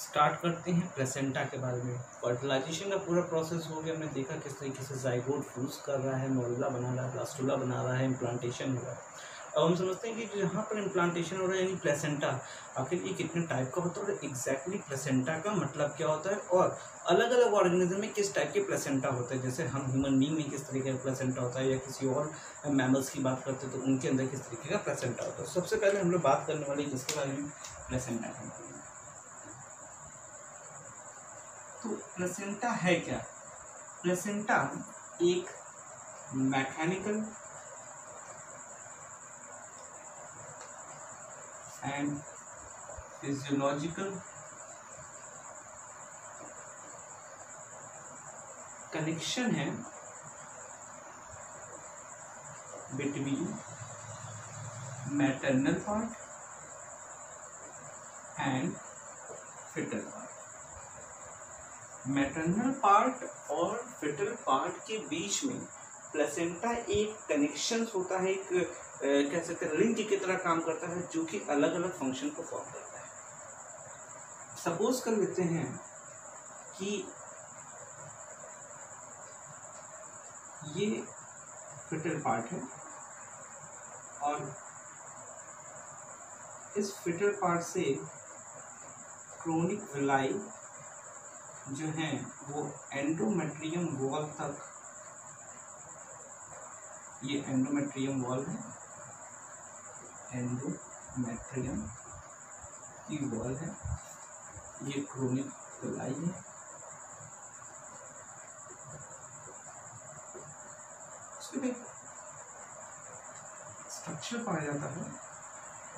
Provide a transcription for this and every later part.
Start करते हैं placenta के बारे में। फर्टिलाइजेशन का पूरा प्रोसेस हो गया, हमने देखा किस तरीके से जाइगोट फ्रूज कर रहा है मोरुला बना रहा है प्लास्टूला बना रहा है इम्प्लांटेशन हो रहा है। अब हम समझते हैं कि जहाँ पर इम्प्लांटेशन हो रहा है, यानी प्लेसेंटा आखिर ये कितने टाइप का होता है और एग्जैक्टली प्लेसेंटा का मतलब क्या होता है और अलग अलग ऑर्गेनिज्म में किस टाइप के प्लेसेंटा होते हैं। जैसे हम ह्यूमन बींग में किस तरीके का प्लेसेंटा होता है या किसी और मैमल्स की बात करते हैं तो उनके अंदर किस तरीके का प्लेसेंटा होता है। सबसे पहले हम लोग बात करने वाले जिसके बारे में प्लेसेंटा है तो प्लेसेंटा है क्या? प्लेसेंटा एक मैकेनिकल एंड फिजियोलॉजिकल कनेक्शन है between maternal part and fetal part maternal part और फिटल पार्ट के बीच में प्लेसेंटा एक कनेक्शन होता है, एक कह सकते हैं लिंक की तरह काम करता है, जो कि अलग अलग फ़ंक्शन को फॉर्म करता है। सपोज़ कर लेते हैं कि ये फिटल पार्ट है और इस फिटल पार्ट से क्रोनिक विलाई जो है, वो एंडोमेट्रियम वॉल तक। ये एंडोमेट्रियम वॉल है। एंडोमेट्रियम की वॉल है। ये क्रोनिक विलाई है स्ट्रक्चर पाया जाता है,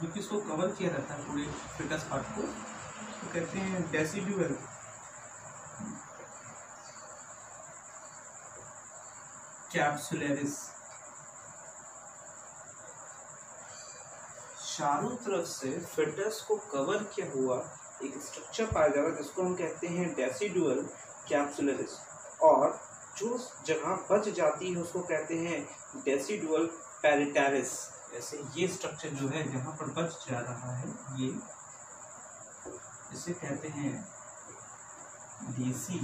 जो कि इसको कवर किया जाता है पूरे फिटस पार्ट को। तो कहते हैं डेसिड्यूअल कैप्सुलरिस चारों तरफ़ से फिटस को कवर किया हुआ एक स्ट्रक्चर पाया जा रहा है जिसको हम कहते हैं डेसिडुअल कैप्सुलरिस और जो जगह बच जाती है उसको कहते हैं डेसिडुअल पेरिटेरिस ऐसे ये स्ट्रक्चर जो है जहाँ पर बच जा रहा है, ये इसे कहते हैं देसी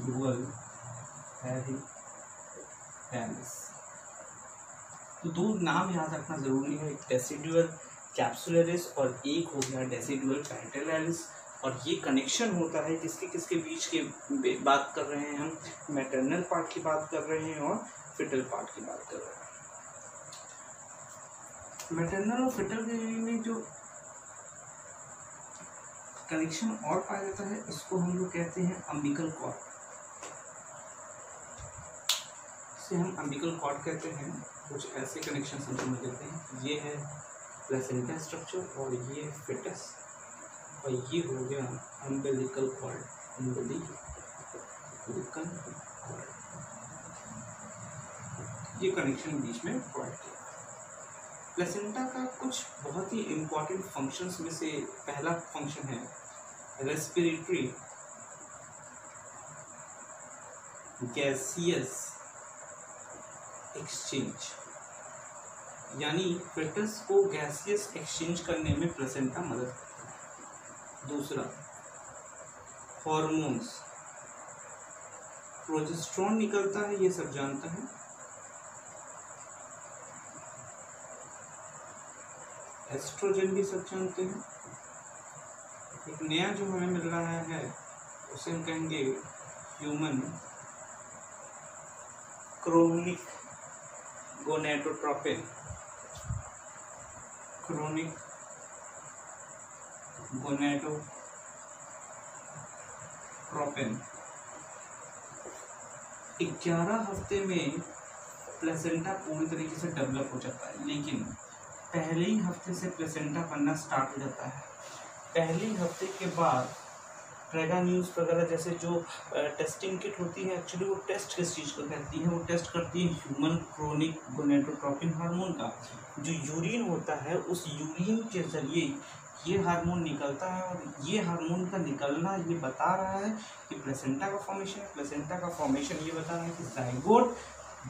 डुअल पेरिटेरिस तो दो नाम याद रखना ज़रूरी है डेसिडुअल कैप्सुलरिस और एक हो गया डेसिडुअल पैरेटेलिस और ये कनेक्शन होता है किसके किसके बीच के बात कर रहे हैं हम? मैटरनल पार्ट की बात कर रहे हैं और फिटल पार्ट की बात कर रहे हैं। मैटरनल और फिटल में जो कनेक्शन और पाया जाता है, इसको हम लोग कहते हैं अम्बिकल कॉर्ड इसे हम अम्बिकल कॉर्ड कहते हैं, कुछ ऐसे कनेक्शन हम समझ लेते हैं। ये है प्लेसेंटा स्ट्रक्चर और ये फिटस और ये हो गया अम्बेलिकल कॉर्ड अम्बेलिकल कॉर्ड ये कनेक्शन बीच में प्रोवाइड किया प्लेसेंटा का कुछ बहुत ही इम्पोर्टेंट फ़ंक्शंस में से पहला फ़ंक्शन है रेस्पिरेटरी गैसियस एक्सचेंज यानी फिटस को गैसियस एक्सचेंज करने में प्लेसेंटा मदद करता है। दूसरा हॉर्मोन्स प्रोजेस्ट्रॉन निकलता है, ये सब जानता है। एस्ट्रोजन भी सब जानते हैं। एक नया जो हमें मिल रहा है, उसे हम कहेंगे human chronic gonadotropin chronic gonadotropin ग्यारह हफ़्ते में प्लेसेंटा पूरी तरीके से डेवलप हो जाता है, लेकिन पहले ही हफ़्ते से प्लेसेंटा बनना स्टार्ट हो जाता है। पहले हफ़्ते के बाद ट्रेगा न्यूज़ वगैरह जैसे जो टेस्टिंग किट होती है एक्चुअली वो टेस्ट किस चीज़ को कहती है? वो टेस्ट करती है ह्यूमन क्रोनिक गोनेटोट्रोपिन हार्मोन का। जो यूरिन होता है, उस यूरिन के ज़रिए ये हार्मोन निकलता है और ये हार्मोन का निकलना ये बता रहा है कि प्लेसेंटा का फॉर्मेशन है। प्लेसेंटा का फॉर्मेशन ये बता रहा है कि जाइगोट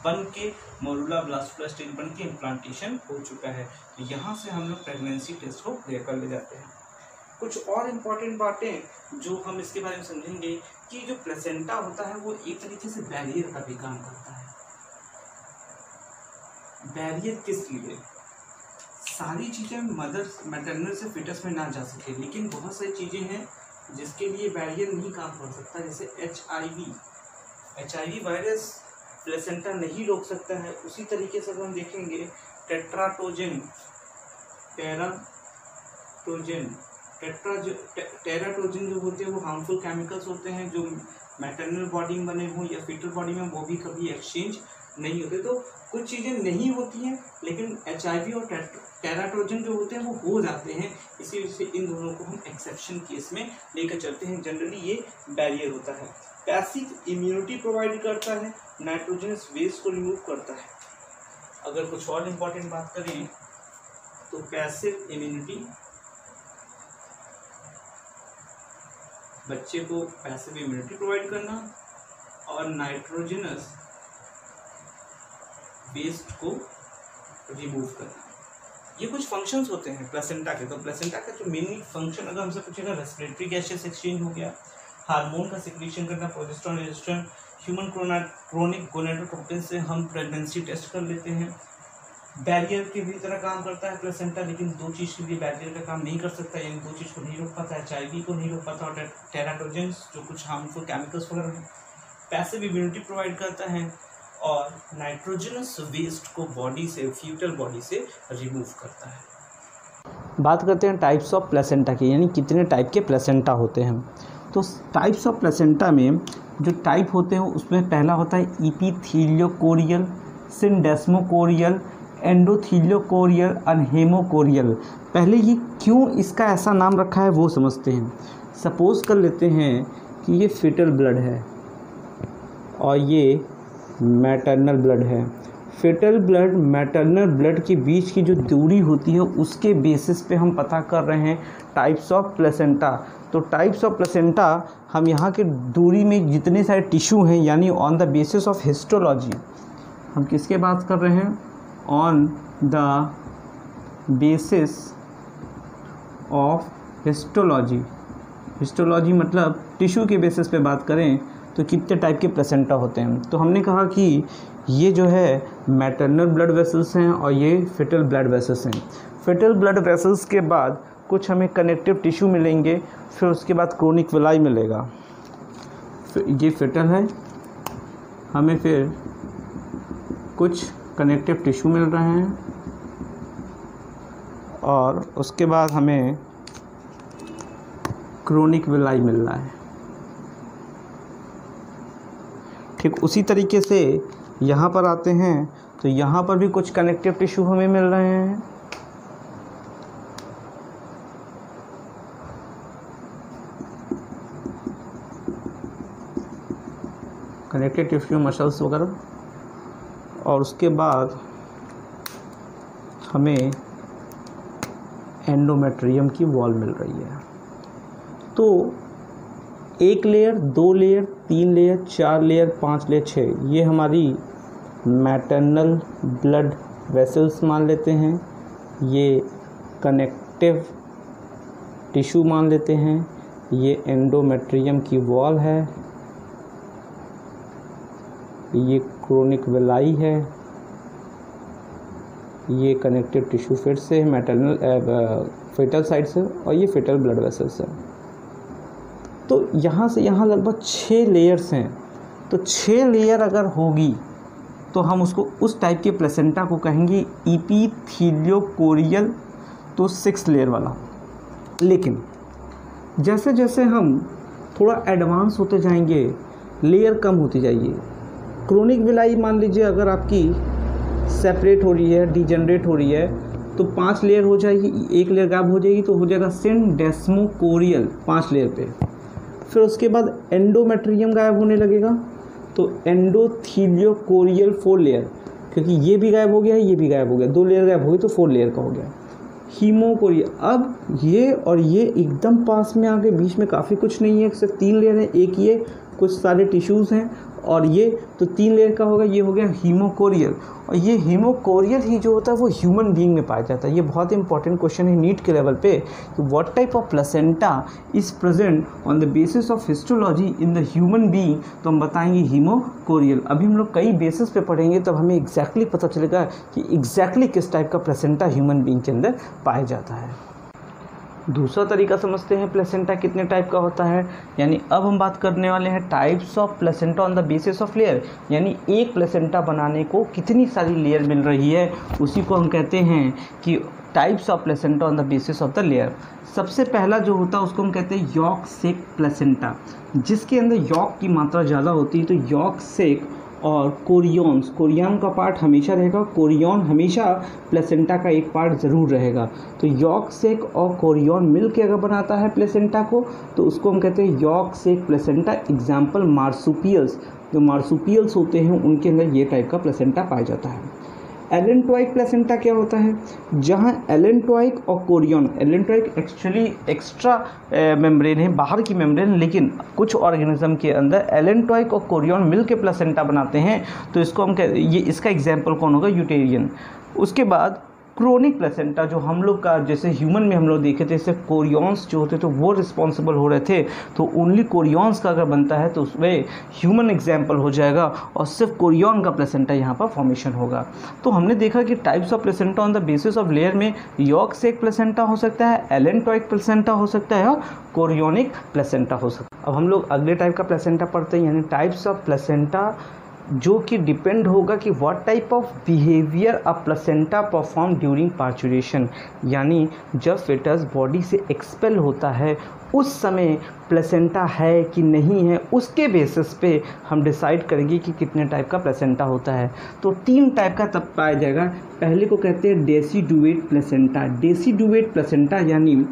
बन के मोरूला ब्लास्टुला बन के इम्प्लांटेशन हो चुका है। तो यहाँ से हम लोग प्रेगनेंसी टेस्ट को क्लियर कर ले जाते हैं। कुछ और इम्पोर्टेंट बातें जो हम इसके बारे में समझेंगे कि जो प्लेसेंटा होता है, वो एक तरीके से बैरियर का भी काम करता है। बैरियर किस लिए? सारी चीज़ें मदर मैटरनल से फिटस में ना जा सके, लेकिन बहुत सारी चीज़ें हैं जिसके लिए बैरियर नहीं काम कर सकता, जैसे एच आई वायरस प्लेसेंटा नहीं रोक सकता है। उसी तरीके से अगर हम देखेंगे टेट्राटोजन टेराटोजन टेट्रा टेराटोजन जो होते हैं, वो हार्मफुल केमिकल्स होते हैं, जो मैटरनल बॉडी में बने हों या फीटल बॉडी में, वो भी कभी एक्सचेंज नहीं होते। तो कुछ चीज़ें नहीं होती हैं, लेकिन एचआईवी और टेराटोजन जो होते हैं, वो हो जाते हैं। इसी वजह से इन दोनों को हम एक्सेप्शन केस में लेकर चलते हैं। जनरली ये बैरियर होता है। पैसिव इम्यूनिटी प्रोवाइड करता है नाइट्रोजनस वेस्ट को रिमूव करता है। अगर कुछ और इम्पोर्टेंट बात करें तो पैसिव इम्यूनिटी बच्चे को पैसिव इम्यूनिटी प्रोवाइड करना और नाइट्रोजनस वेस्ट को रिमूव करना। ये कुछ फ़ंक्शंस होते हैं प्लेसेंटा के। तो प्लेसेंटा का जो मेनली फ़ंक्शन अगर हमसे पूछेगा रेस्पिरेटरी गैसेस एक्सचेंज हो गया हार्मोन का सिक्रीशन करना प्रोजेस्ट्रॉन रेजिस्ट्रॉन ह्यूमन क्रोना क्रोनिक गोनेटोटोपिन से हम प्रेगनेंसी टेस्ट कर लेते हैं। बैरियर के भी तरह काम करता है प्लेसेंटा लेकिन दो चीज़ के लिए बैरियर का काम नहीं कर सकता, यानी दो चीज़ को नहीं रोक पाता है आई को नहीं रोक पाता और टेराटोजेंस जो कुछ हार्मफुल केमिकल्स वगैरह हैं पैसिव इम्यूनिटी प्रोवाइड करता है और नाइट्रोजनस वेस्ट को बॉडी से फ्यूटल बॉडी से रिमूव करता है। बात करते हैं टाइप्स ऑफ़ प्लेसेंटा की, यानी कितने टाइप के प्लेसेंटा होते हैं। तो टाइप्स ऑफ़ प्लेसेंटा में जो टाइप होते हैं, उसमें पहला होता है इपीथीलियोकोरियल सिंडेस्मोकोरियल एंडोथीलियोकोरियल और हेमोकोरियल पहले ये क्यों इसका ऐसा नाम रखा है वो समझते हैं। सपोज़ कर लेते हैं कि ये फिटल ब्लड है और ये मैटरनल ब्लड है। फिटल ब्लड मैटरनल ब्लड के बीच की जो दूरी होती है, उसके बेसिस पे हम पता कर रहे हैं टाइप्स ऑफ़ प्लेसेंटा तो टाइप्स ऑफ़ प्लेसेंटा हम यहाँ के दूरी में जितने सारे टिश्यू हैं, यानी on the basis of histology हम किसके बात कर रहे हैं? On the basis of histology histology मतलब टिश्यू के बेसिस पे बात करें तो कितने टाइप के प्लेसेंटा होते हैं? तो हमने कहा कि ये जो है मैटरनल ब्लड वेसल्स हैं और ये फिटल ब्लड वेसल्स हैं। फिटल ब्लड वेसल्स के बाद कुछ हमें कनेक्टिव टिश्यू मिलेंगे, फिर उसके बाद क्रोनिक विलाई मिलेगा। ये फिटल है। हमें फिर कुछ कनेक्टिव टिश्यू मिल रहे हैं। और उसके बाद हमें क्रोनिक विलाई मिल रहा है। ठीक उसी तरीके से यहाँ पर आते हैं तो यहाँ पर भी कुछ कनेक्टिव टिश्यू हमें मिल रहे हैं। कनेक्टिव टिश्यू मसल्स वगैरह। और उसके बाद हमें एंडोमेट्रियम की वॉल मिल रही है। तो एक लेयर दो लेयर तीन लेयर चार लेयर पाँच लेयर छः ये हमारी मैटरनल ब्लड वेसल्स मान लेते हैं। ये कनेक्टिव टिश्यू मान लेते हैं। ये एंडोमेट्रियम की वॉल है। ये क्रोनिक वेलाई है। ये कनेक्टिव टिश्यू फिर से मैटरनल फेटल साइड से और ये फेटल ब्लड वेसल्स है तो यहाँ से यहाँ लगभग छः लेयर्स हैं। तो छः लेयर अगर होगी तो हम उसको उस टाइप के प्लेसेंटा को कहेंगे ईपीथीलियोकोरियल तो सिक्स लेयर वाला। लेकिन जैसे जैसे हम थोड़ा एडवांस होते जाएँगे लेयर कम होती जाएगी क्रोनिक विलाई मान लीजिए अगर आपकी सेपरेट हो रही है, डिजनरेट हो रही है तो पाँच लेयर हो जाएगी, एक लेयर गायब हो जाएगी तो हो जाएगा सिन डेस्मोकोरियल पाँच लेयर पे। फिर उसके बाद एंडोमेट्रियम गायब होने लगेगा तो एंडोथीलियोकोरियल फोर लेयर, क्योंकि ये भी गायब हो गया है ये भी गायब हो गया, दो लेयर गायब हो गई तो फोर लेयर का हो गया। हीमोकोरिया अब ये और ये एकदम पास में आ गए बीच में काफ़ी कुछ नहीं है, सिर्फ़ तीन लेयर हैं, एक ये, कुछ सारे टिश्यूज़ हैं और ये तो तीन लेयर का होगा, ये हो गया हीमोकोरियल और ये हीमोकोरियल ही जो होता है, वो ह्यूमन बींग में पाया जाता है। ये बहुत इंपॉर्टेंट क्वेश्चन है नीट के लेवल पे कि what type of placenta is present on the basis of histology in the human being तो हम बताएँगे हीमोकोरियल अभी हम लोग कई बेसिस पे पढ़ेंगे तब तो हमें एग्जैक्टली exactly पता चलेगा कि एग्जैक्टली exactly किस टाइप का प्लेसेंटा ह्यूमन बींग के अंदर पाया जाता है। दूसरा तरीका समझते हैं प्लेसेंटा कितने टाइप का होता है। यानी अब हम बात करने वाले हैं types of placenta on the basis of layer यानी एक प्लेसेंटा बनाने को कितनी सारी लेयर मिल रही है, उसी को हम कहते हैं कि types of placenta on the basis of the layer सबसे पहला जो होता है, उसको हम कहते हैं यॉक सेक प्लेसेंटा जिसके अंदर यॉक की मात्रा ज़्यादा होती है तो यॉक सेक और कोरियॉन्स कोरियन का पार्ट हमेशा रहेगा, कोरियन हमेशा प्लेसेंटा का एक पार्ट ज़रूर रहेगा। तो यॉक सेक और कोरियन मिल के अगर बनाता है प्लेसेंटा को तो उसको हम कहते हैं yolk sac placenta example marsupials जो मार्सुपियल्स होते हैं, उनके अंदर ये टाइप का प्लेसेंटा पाया जाता है। एलेंटोइक प्लेसेंटा क्या होता है? जहाँ एलेंटोइक और chorion allantoic actually extra membrane है, बाहर की मेम्ब्रेन लेकिन कुछ ऑर्गेनिज्म के अंदर एलेंटोइक और कोरियन मिल के प्लेसेंटा बनाते हैं। तो इसको हम कह, ये इसका एग्ज़ाम्पल कौन होगा? यूटेरियन। उसके बाद क्रोनिक प्लेसेंटा जो हम लोग का, जैसे ह्यूमन में हम लोग देखे थे जैसे कोरियॉन्स जो होते तो वो रिस्पॉन्सिबल हो रहे थे। तो ओनली कोरियॉन्स का अगर बनता है तो उसमें ह्यूमन एग्ज़ाम्पल हो जाएगा, और सिर्फ़ कोरियन का प्लेसेंटा यहाँ पर फॉर्मेशन होगा। तो हमने देखा कि types of placenta on the basis of layer में यॉक से एक प्लेसेंटा हो सकता है, एलेंटॉइक प्लेसेंटा हो सकता है, और कोरियोनिक प्लेसेंटा हो सकता है। अब हम लोग अगले टाइप का प्लेसेंटा पढ़ते हैं, यानी टाइप्स ऑफ़ प्लेसेंटा जो कि डिपेंड होगा कि what type of behaviour a placenta perform during parturition यानी जब फेटस बॉडी से एक्सपेल होता है, उस समय प्लेसेंटा है कि नहीं है, उसके बेसिस पे हम डिसाइड करेंगे कि कितने टाइप का प्लेसेंटा होता है। तो तीन टाइप का तब पाया जाएगा। पहले को कहते हैं deci deciduate placenta deciduate placenta यानी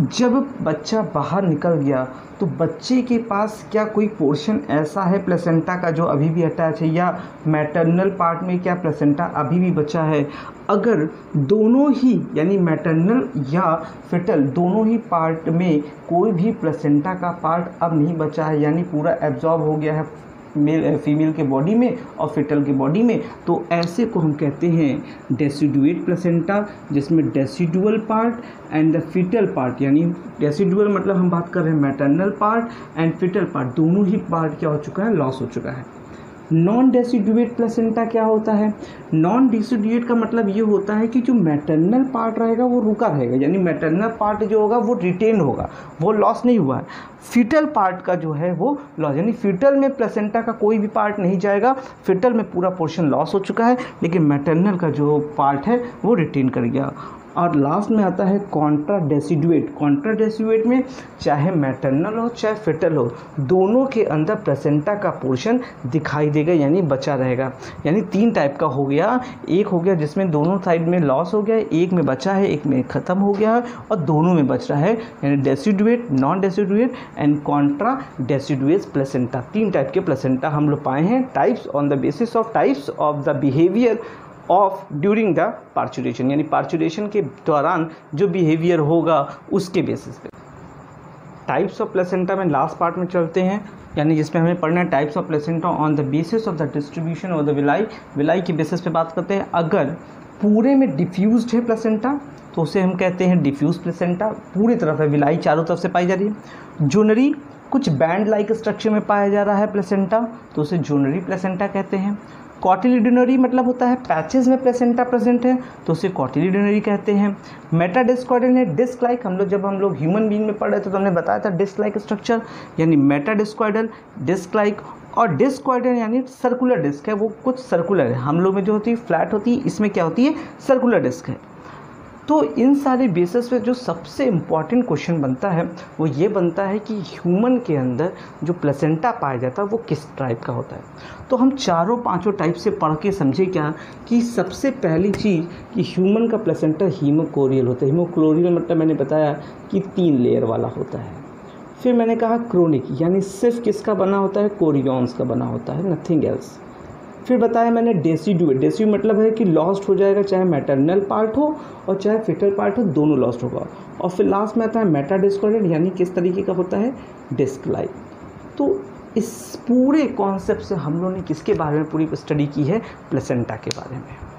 जब बच्चा बाहर निकल गया तो बच्चे के पास क्या कोई पोर्शन ऐसा है प्लेसेंटा का जो अभी भी अटैच है, या मैटरनल पार्ट में क्या प्लेसेंटा अभी भी बचा है? अगर दोनों ही, यानी मैटरनल या फिटल दोनों ही पार्ट में कोई भी प्लेसेंटा का पार्ट अब नहीं बचा है, यानी पूरा एब्जॉर्ब हो गया है मेल फीमेल के बॉडी में और फिटल के बॉडी में तो ऐसे को हम कहते हैं डेसीडुएट प्लेसेंटा जिसमें decidual part and the fetal part यानी डेसीडुअल मतलब हम बात कर रहे हैं maternal part and fetal part दोनों ही पार्ट क्या हो चुका है? लॉस हो चुका है। नॉन डेसिडुएट प्लेसेंटा क्या होता है? नॉन डेसिडुएट का मतलब ये होता है कि जो मैटरनल पार्ट रहेगा, वो रुका रहेगा। यानी मैटरनल पार्ट जो होगा, वो रिटेन होगा। वो लॉस नहीं हुआ है। फिटल पार्ट का जो है, वो लॉस यानी फिटल में प्लेसेंटा का कोई भी पार्ट नहीं जाएगा। फिटल में पूरा पोर्शन लॉस हो चुका है। लेकिन मैटरनल का जो पार्ट है, वो रिटेन कर गया। और लास्ट में आता है कॉन्ट्रा डेसिडुएट कॉन्ट्रा डेसिडुएट में चाहे मैटरनल हो, चाहे फिटल हो, दोनों के अंदर प्लेसेंटा का पोर्शन दिखाई देगा, यानी बचा रहेगा. यानी तीन टाइप का हो गया. एक हो गया जिसमें दोनों साइड में लॉस हो गया, एक में बचा है, एक में ख़त्म हो गया है और दोनों में बच रहा है. यानी deciduate non deciduate and contra deciduate placenta तीन टाइप के प्लेसेंटा हम लोग पाए हैं. Types on the basis of types of the behaviour of during the parturition यानी पार्चुरेशन के दौरान जो बिहेवियर होगा, उसके बेसिस पे। टाइप्स ऑफ़ प्लेसेंटा में लास्ट पार्ट में चलते हैं, यानी जिसमें हमें पढ़ना है types of placenta on the basis of the distribution of the villi villi की बेसिस पे बात करते हैं। अगर पूरे में डिफ्यूज है प्लेसेंटा तो उसे हम कहते हैं डिफ्यूज प्लेसेंटा पूरी तरफ़ है विलाई चारों तरफ़ से पाई जा रही है। जूनरी कुछ बैंड लाइक स्ट्रक्चर में पाया जा रहा है प्लेसेंटा तो उसे जूनरी प्लेसेंटा कहते हैं। कॉटिलिडनरी मतलब होता है पैचेज में प्लेसेंटा प्रेजेंट है तो उसे कॉटिलिडनरी कहते हैं। मेटा डिस्कॉर्डन है डिस्कलाइक हम लोग जब हम लोग ह्यूमन बींग में पढ़ रहे थे तो हमने बताया था डिस्क लाइक स्ट्रक्चर यानी मेटाडिस्कॉइडल डिस्क डिस्कलाइक और डिस्कॉइडल यानी सर्कुलर डिस्क है, वो कुछ सर्कुलर है। हम लोग में जो होती है फ्लैट होती है, इसमें क्या होती है? सर्कुलर डिस्क है। तो इन सारे बेसिस पे जो सबसे इंपॉर्टेंट क्वेश्चन बनता है, वो ये बनता है कि ह्यूमन के अंदर जो प्लेसेंटा पाया जाता है, वो किस टाइप का होता है। तो हम चारों पाँचों टाइप से पढ़ के समझे क्या कि सबसे पहली चीज़ कि ह्यूमन का प्लेसेंटा हीमोकोरियल होता है। हीमोक्लोरियल मतलब मैंने बताया कि तीन लेयर वाला होता है। फिर मैंने कहा क्रोनिक यानी सिर्फ़ किसका बना होता है? कोरियॉन्स का बना होता है नथिंग एल्स फिर बताया मैंने डेसीडुएट डेसी मतलब है कि लॉस्ट हो जाएगा, चाहे मैटरनल पार्ट हो और चाहे फिटल पार्ट हो, दोनों लॉस्ट होगा। और फिर लास्ट में आता है मेटा डिस्कॉर्डेड यानी किस तरीके का होता है? डिस्क लाइक तो इस पूरे कॉन्सेप्ट से हम लोगों ने किसके बारे में पूरी स्टडी की है? प्लेसेंटा के बारे में।